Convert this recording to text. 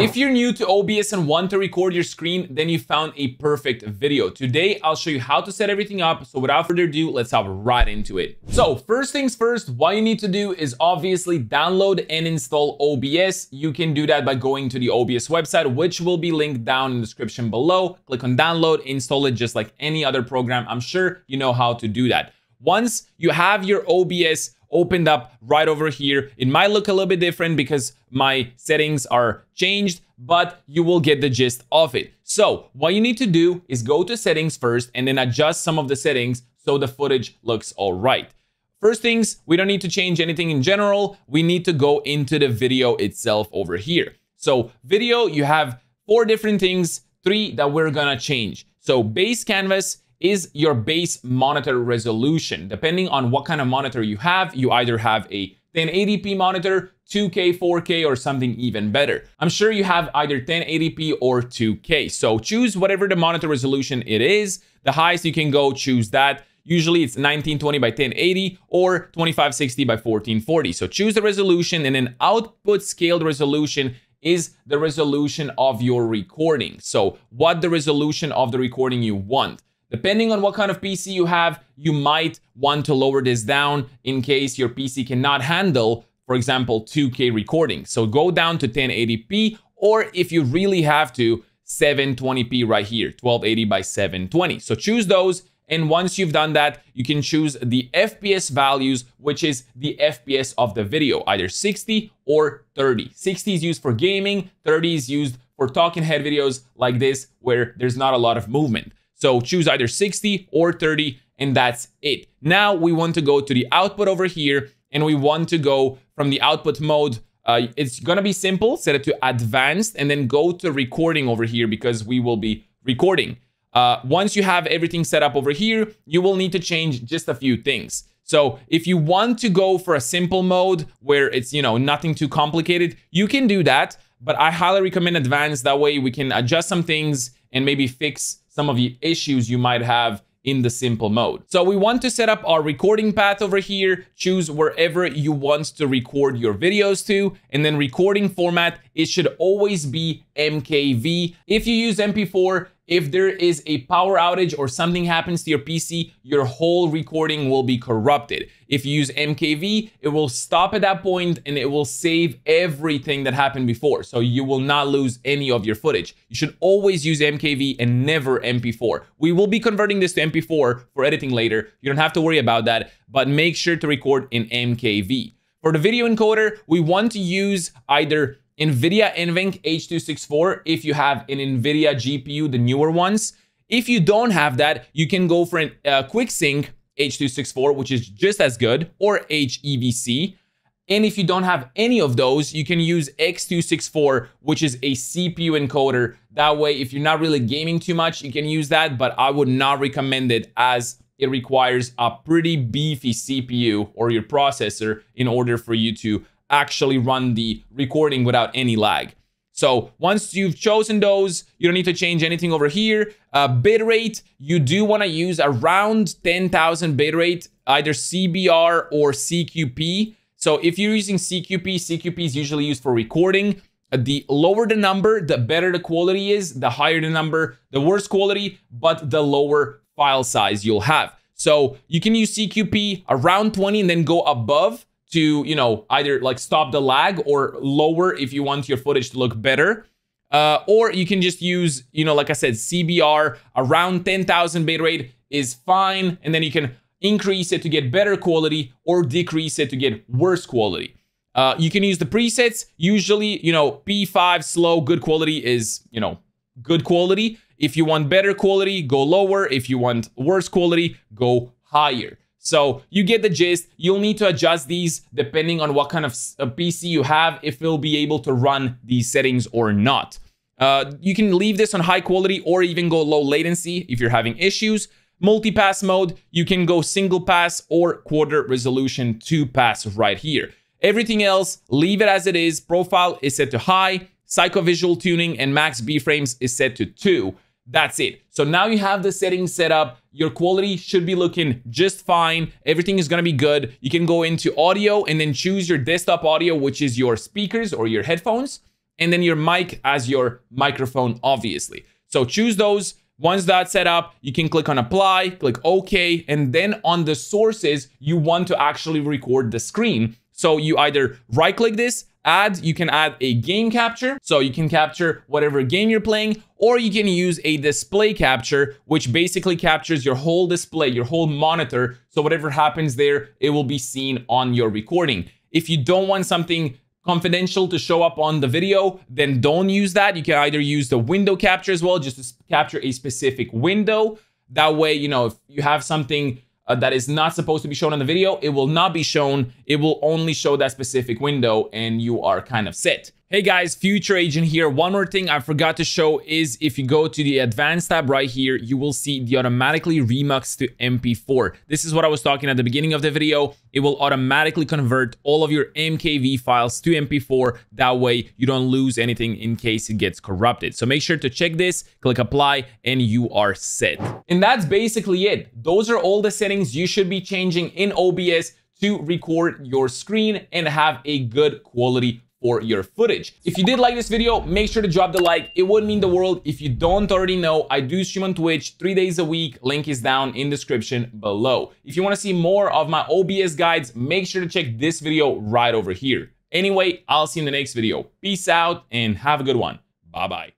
If you're new to OBS and want to record your screen, then you found a perfect video. Today, I'll show you how to set everything up. So without further ado, let's hop right into it. So first things first, what you need to do is obviously download and install OBS. You can do that by going to the OBS website, which will be linked down in the description below. Click on download, install it just like any other program. I'm sure you know how to do that. Once you have your OBS opened up right over here. It might look a little bit different because my settings are changed, but you will get the gist of it. So what you need to do is go to settings first and then adjust some of the settings so the footage looks all right. First things, we don't need to change anything in general. We need to go into the video itself over here. So video, you have four different things, three that we're gonna change. So base canvas is your base monitor resolution. Depending on what kind of monitor you have, you either have a 1080p monitor, 2K, 4K, or something even better. I'm sure you have either 1080p or 2K. So choose whatever the monitor resolution it is. The highest you can go, choose that. Usually it's 1920 by 1080 or 2560 by 1440. So choose the resolution and then output scaled resolution is the resolution of your recording. So what the resolution of the recording you want. Depending on what kind of PC you have, you might want to lower this down in case your PC cannot handle, for example, 2K recording. So go down to 1080p, or if you really have to, 720p right here, 1280 by 720. So choose those. And once you've done that, you can choose the FPS values, which is the FPS of the video, either 60 or 30. 60 is used for gaming, 30 is used for talking head videos like this, where there's not a lot of movement. So choose either 60 or 30 and that's it. Now we want to go to the output over here and we want to go from the output mode. Uh, it's gonna be simple, set it to advanced and then go to recording over here because we will be recording. Uh, once you have everything set up over here, you will need to change just a few things. So if you want to go for a simple mode where it's, you know, nothing too complicated, you can do that. But I highly recommend advanced. That way we can adjust some things and maybe fix some of the issues you might have in the simple mode. So we want to set up our recording path over here, choose wherever you want to record your videos to, and then recording format, it should always be MKV. If you use MP4, if there is a power outage or something happens to your PC, your whole recording will be corrupted. If you use MKV, it will stop at that point and it will save everything that happened before. So you will not lose any of your footage. You should always use MKV and never MP4. We will be converting this to MP4 for editing later. You don't have to worry about that, but make sure to record in MKV. For the video encoder, we want to use either NVIDIA NVENC H.264 if you have an NVIDIA GPU, the newer ones. If you don't have that, you can go for a uh, QuickSync H.264, which is just as good, or HEVC. And if you don't have any of those, you can use X264, which is a CPU encoder. That way, if you're not really gaming too much, you can use that, but I would not recommend it as it requires a pretty beefy CPU or your processor in order for you to actually run the recording without any lag. So once you've chosen those, you don't need to change anything over here. Uh, bitrate, you do want to use around 10,000 bitrate, either CBR or CQP. So if you're using CQP, CQP is usually used for recording. Uh, the lower the number, the better the quality is. The higher the number, the worse quality, but the lower file size you'll have. So you can use CQP around 20 and then go above to, you know, either like stop the lag or lower if you want your footage to look better. Uh, or you can just use, you know, like I said, CBR around 10,000 bitrate is fine. And then you can increase it to get better quality or decrease it to get worse quality. Uh, you can use the presets. Usually, you know, P5 slow, good quality is, you know, good quality. If you want better quality, go lower. If you want worse quality, go higher. So you get the gist. You'll need to adjust these depending on what kind of PC you have, if it'll be able to run these settings or not. Uh, you can leave this on high quality or even go low latency if you're having issues. Multi-pass mode, you can go single pass or quarter resolution two pass right here. Everything else, leave it as it is. Profile is set to high. Psycho-visual tuning and max B-frames is set to two. That's it. So now you have the settings set up. Your quality should be looking just fine. Everything is gonna be good. You can go into audio and then choose your desktop audio, which is your speakers or your headphones. and then your mic as your microphone, obviously. So choose those. Once that's set up, you can click on apply, click OK, and then on the sources, you want to actually record the screen. So you either right click this, add, you can add a game capture. So you can capture whatever game you're playing, or you can use a display capture, which basically captures your whole display, your whole monitor. So whatever happens there, it will be seen on your recording. If you don't want something confidential to show up on the video, then don't use that. You can either use the window capture as well, just to capture a specific window. That way, you know, if you have something uh, that is not supposed to be shown on the video, it will not be shown. It will only show that specific window and you are kind of set. Hey guys, Future Agent here. One more thing I forgot to show is if you go to the advanced tab right here, you will see the automatically remux to MP4. This is what I was talking at the beginning of the video. It will automatically convert all of your MKV files to MP4. That way you don't lose anything in case it gets corrupted. So make sure to check this, click apply, and you are set. And that's basically it. Those are all the settings you should be changing in OBS to record your screen and have a good quality for your footage. If you did like this video, make sure to drop the like. It would mean the world. If you don't already know, I do stream on Twitch three days a week. Link is down in description below. If you want to see more of my OBS guides, make sure to check this video right over here. Anyway, I'll see you in the next video. Peace out and have a good one. Bye-bye.